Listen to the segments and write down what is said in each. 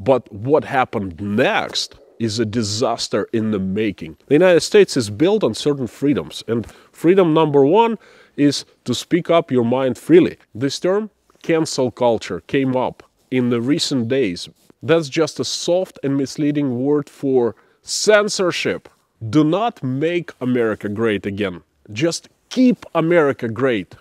But what happened next is a disaster in the making. The United States is built on certain freedoms, and freedom number one is to speak up your mind freely. This term, cancel culture, came up in the recent days. That's just a soft and misleading word for censorship. Do not make America great again. Just keep America great.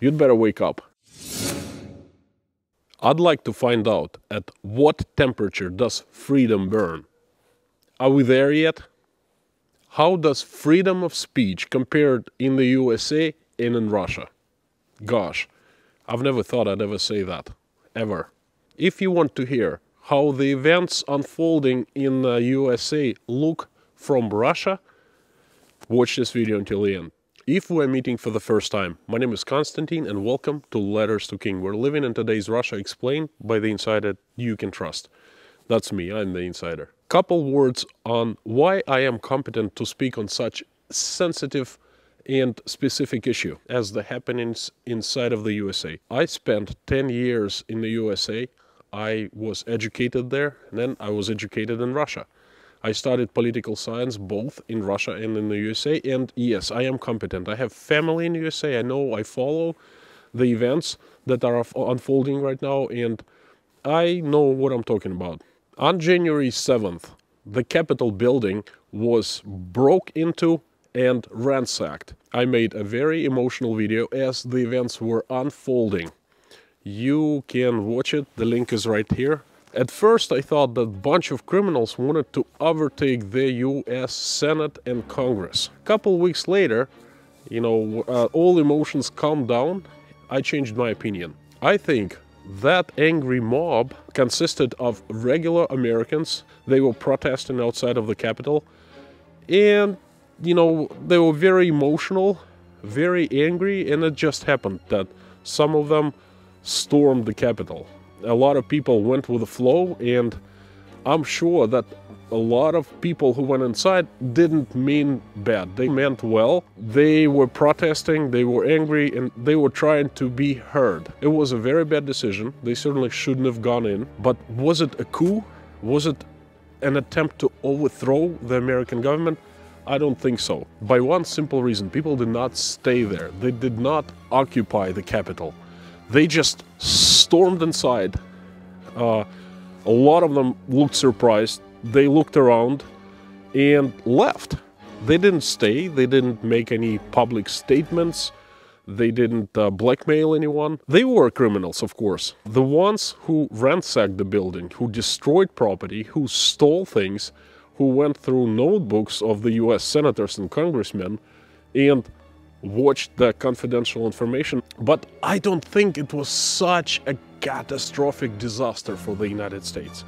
You'd better wake up. I'd like to find out at what temperature does freedom burn? Are we there yet? How does freedom of speech compare in the USA and in Russia? Gosh, I've never thought I'd ever say that. Ever. If you want to hear how the events unfolding in the USA look from Russia, watch this video until the end. If we're meeting for the first time, my name is Konstantin and welcome to Letters to King. We're living in today's Russia explained by the insider you can trust. That's me, I'm the insider. Couple words on why I am competent to speak on such sensitive and specific issue as the happenings inside of the USA. I spent 10 years in the USA. I was educated there, and then I was educated in Russia. I studied political science both in Russia and in the USA, and yes, I am competent. I have family in the USA. I know I follow the events that are unfolding right now, and I know what I'm talking about. On January 7th, the Capitol building was broke into and ransacked. I made a very emotional video as the events were unfolding. You can watch it, the link is right here. At first I thought that bunch of criminals wanted to overtake the US Senate and Congress. A couple weeks later, you know, uh, all emotions calmed down, I changed my opinion. I think that angry mob consisted of regular Americans. They were protesting outside of the Capitol. And, you know, they were very emotional, very angry, and it just happened that some of them stormed the Capitol a lot of people went with the flow, and I'm sure that a lot of people who went inside didn't mean bad. They meant well. They were protesting, they were angry, and they were trying to be heard. It was a very bad decision. They certainly shouldn't have gone in. But was it a coup? Was it an attempt to overthrow the American government? I don't think so. By one simple reason people did not stay there, they did not occupy the Capitol. They just stormed inside. Uh, a lot of them looked surprised. They looked around and left. They didn't stay. They didn't make any public statements. They didn't uh, blackmail anyone. They were criminals, of course. The ones who ransacked the building, who destroyed property, who stole things, who went through notebooks of the US senators and congressmen and watched the confidential information, but I don't think it was such a catastrophic disaster for the United States.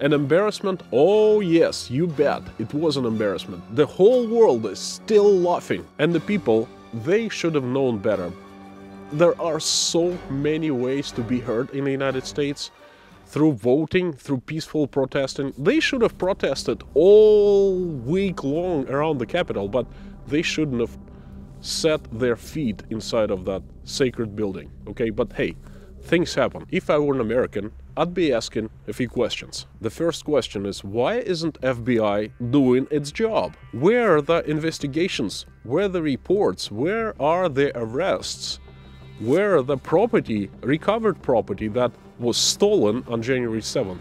An embarrassment? Oh yes, you bet, it was an embarrassment. The whole world is still laughing, and the people, they should have known better. There are so many ways to be heard in the United States through voting, through peaceful protesting. They should have protested all week long around the Capitol, but they shouldn't have set their feet inside of that sacred building. Okay, but hey, things happen. If I were an American, I'd be asking a few questions. The first question is why isn't FBI doing its job? Where are the investigations? Where are the reports? Where are the arrests? Where are the property, recovered property that was stolen on January 7th?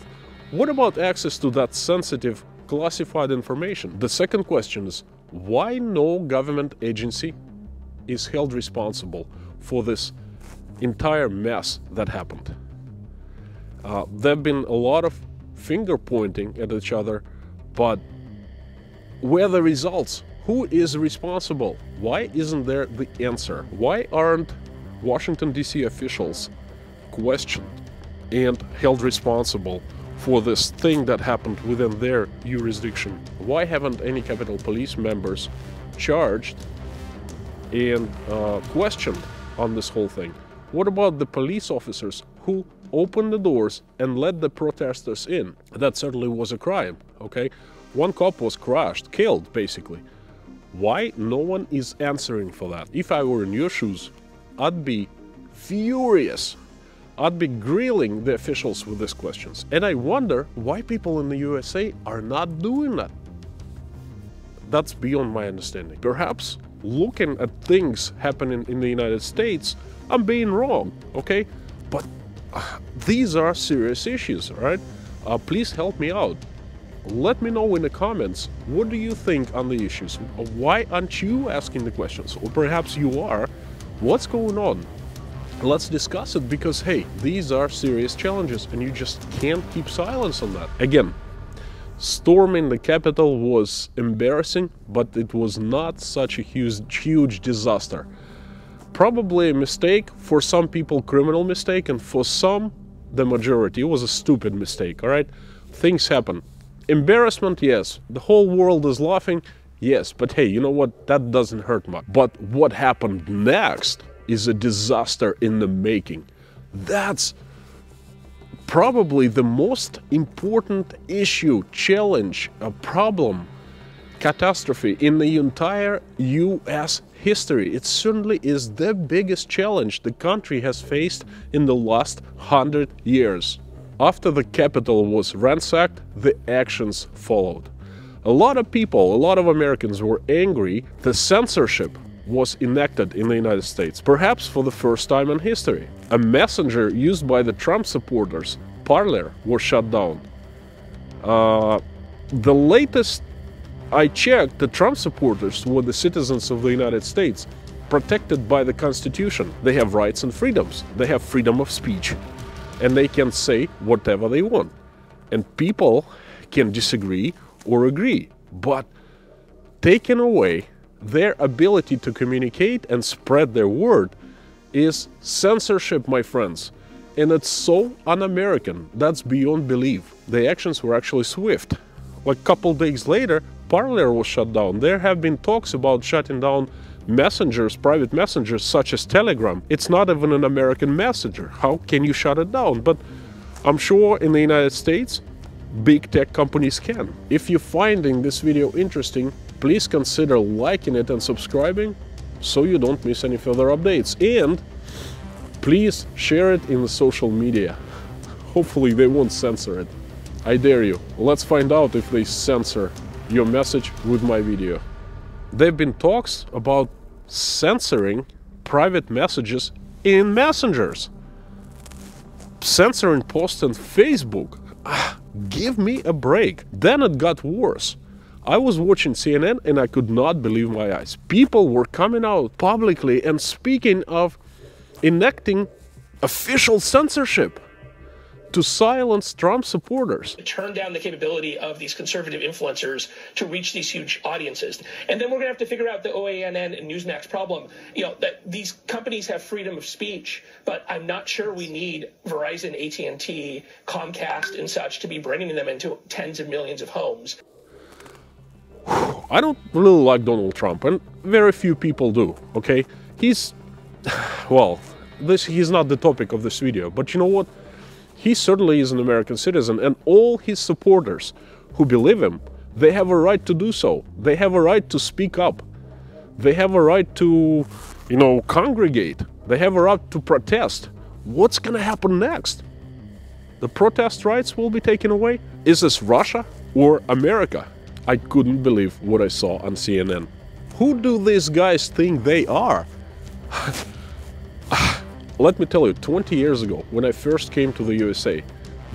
What about access to that sensitive classified information? The second question is why no government agency is held responsible for this entire mess that happened. Uh, there have been a lot of finger pointing at each other, but where the results? Who is responsible? Why isn't there the answer? Why aren't Washington, D.C. officials questioned and held responsible for this thing that happened within their jurisdiction? Why haven't any Capitol Police members charged and uh, questioned on this whole thing. What about the police officers who opened the doors and let the protesters in? That certainly was a crime, okay? One cop was crushed, killed, basically. Why no one is answering for that? If I were in your shoes, I'd be furious. I'd be grilling the officials with these questions. And I wonder why people in the USA are not doing that. That's beyond my understanding. Perhaps looking at things happening in the United States, I'm being wrong, okay? But uh, these are serious issues, right? Uh, please help me out. Let me know in the comments what do you think on the issues? Why aren't you asking the questions? Or perhaps you are. What's going on? let's discuss it because hey these are serious challenges and you just can't keep silence on that again storming the Capitol was embarrassing but it was not such a huge huge disaster. Probably a mistake for some people criminal mistake and for some the majority. It was a stupid mistake all right? Things happen. Embarrassment yes. The whole world is laughing yes. But hey you know what? That doesn't hurt much. But what happened next is a disaster in the making. That's probably the most important issue, challenge, a problem, catastrophe in the entire US history. It certainly is the biggest challenge the country has faced in the last hundred years. After the Capitol was ransacked, the actions followed. A lot of people, a lot of Americans were angry the censorship was enacted in the United States, perhaps for the first time in history. A messenger used by the Trump supporters, Parler, was shut down. Uh, the latest I checked, the Trump supporters were the citizens of the United States, protected by the Constitution. They have rights and freedoms. They have freedom of speech. And they can say whatever they want. And people can disagree or agree. But taken away their ability to communicate and spread their word is censorship, my friends. And it's so un-American, that's beyond belief. The actions were actually swift. Like a couple days later, Parler was shut down. There have been talks about shutting down messengers, private messengers such as Telegram. It's not even an American messenger. How can you shut it down? But I'm sure in the United States, big tech companies can. If you're finding this video interesting, please consider liking it and subscribing so you don't miss any further updates. And please share it in the social media. Hopefully they won't censor it. I dare you. Let's find out if they censor your message with my video. There have been talks about censoring private messages in messengers. Censoring posts on Facebook. Ah, give me a break. Then it got worse. I was watching CNN and I could not believe my eyes. People were coming out publicly and speaking of enacting official censorship to silence Trump supporters. Turn down the capability of these conservative influencers to reach these huge audiences. And then we're going to have to figure out the OANN and Newsmax problem. You know, that these companies have freedom of speech, but I'm not sure we need Verizon, AT&T, Comcast and such to be bringing them into tens of millions of homes. I don't really like Donald Trump, and very few people do, okay? He's, well, this he's not the topic of this video, but you know what? He certainly is an American citizen, and all his supporters who believe him, they have a right to do so. They have a right to speak up. They have a right to, you know, congregate. They have a right to protest. What's going to happen next? The protest rights will be taken away? Is this Russia or America? I couldn't believe what I saw on CNN. Who do these guys think they are? Let me tell you, 20 years ago, when I first came to the USA,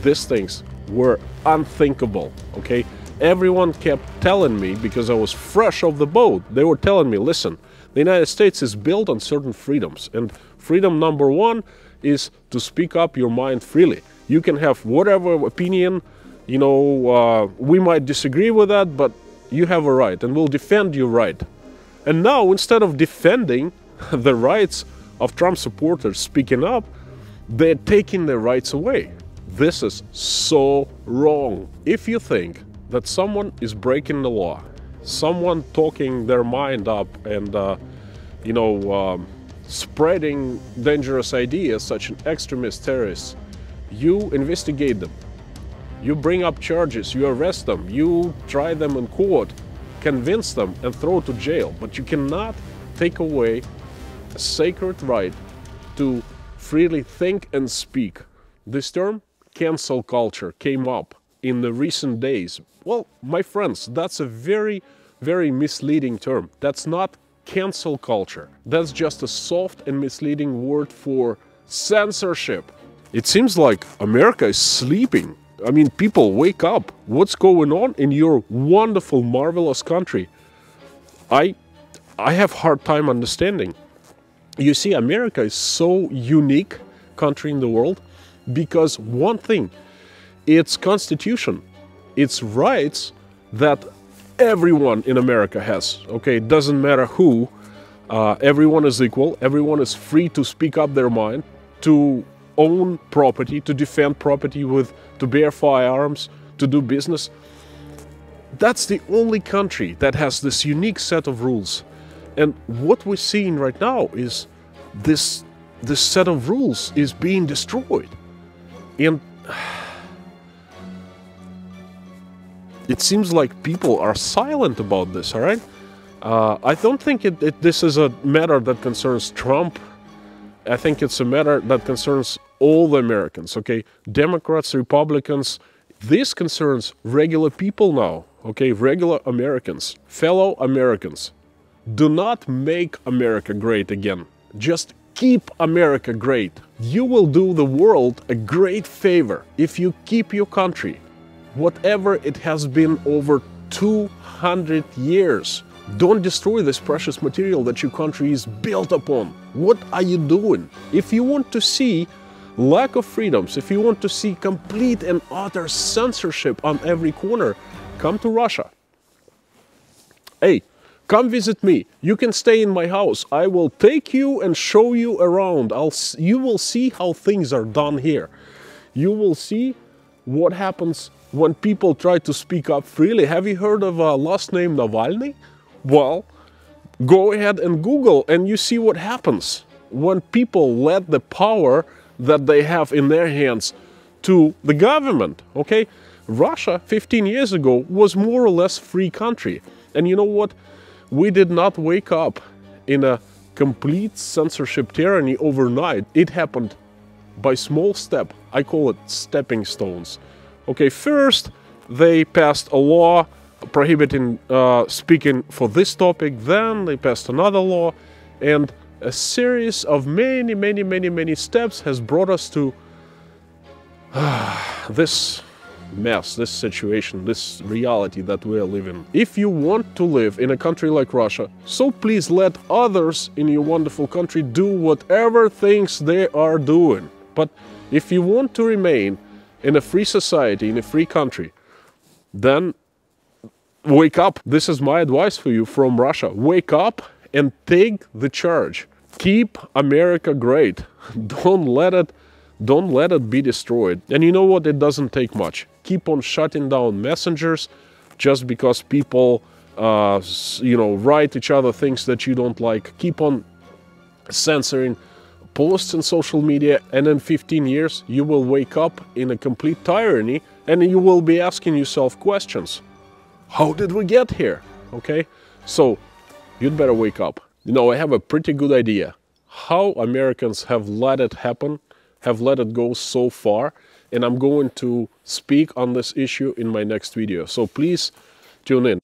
these things were unthinkable, okay? Everyone kept telling me, because I was fresh off the boat, they were telling me, listen, the United States is built on certain freedoms, and freedom number one is to speak up your mind freely. You can have whatever opinion you know, uh, we might disagree with that, but you have a right and we'll defend your right. And now, instead of defending the rights of Trump supporters speaking up, they're taking their rights away. This is so wrong. If you think that someone is breaking the law, someone talking their mind up and, uh, you know, um, spreading dangerous ideas such as extremist terrorists, you investigate them you bring up charges, you arrest them, you try them in court, convince them and throw to jail. But you cannot take away a sacred right to freely think and speak. This term, cancel culture, came up in the recent days. Well, my friends, that's a very, very misleading term. That's not cancel culture. That's just a soft and misleading word for censorship. It seems like America is sleeping. I mean, people, wake up. What's going on in your wonderful, marvelous country? I, I have hard time understanding. You see, America is so unique country in the world because one thing, its constitution, its rights that everyone in America has. Okay, it doesn't matter who. Uh, everyone is equal. Everyone is free to speak up their mind, to own property, to defend property with, to bear firearms, to do business. That's the only country that has this unique set of rules. And what we're seeing right now is this this set of rules is being destroyed. And it seems like people are silent about this, all right? Uh, I don't think it, it, this is a matter that concerns Trump. I think it's a matter that concerns all the Americans, okay? Democrats, Republicans, this concerns regular people now, okay? Regular Americans, fellow Americans. Do not make America great again. Just keep America great. You will do the world a great favor if you keep your country whatever it has been over 200 years. Don't destroy this precious material that your country is built upon. What are you doing? If you want to see lack of freedoms, if you want to see complete and utter censorship on every corner, come to Russia. Hey, come visit me. You can stay in my house. I will take you and show you around. I'll, you will see how things are done here. You will see what happens when people try to speak up freely. Have you heard of a last name Navalny? Well, go ahead and Google and you see what happens when people let the power that they have in their hands to the government. Okay? Russia 15 years ago was more or less free country. And you know what? We did not wake up in a complete censorship tyranny overnight. It happened by small step. I call it stepping stones. Okay, first they passed a law prohibiting uh, speaking for this topic, then they passed another law, and a series of many, many, many, many steps has brought us to uh, this mess, this situation, this reality that we are living. If you want to live in a country like Russia, so please let others in your wonderful country do whatever things they are doing. But if you want to remain in a free society, in a free country, then wake up. This is my advice for you from Russia. Wake up and take the charge. Keep America great. Don't let it don't let it be destroyed. And you know what? It doesn't take much. Keep on shutting down messengers just because people uh, you know write each other things that you don't like. Keep on censoring posts in social media, and in 15 years, you will wake up in a complete tyranny and you will be asking yourself questions. How did we get here? Okay, so you'd better wake up. You know, I have a pretty good idea how Americans have let it happen, have let it go so far, and I'm going to speak on this issue in my next video. So please tune in.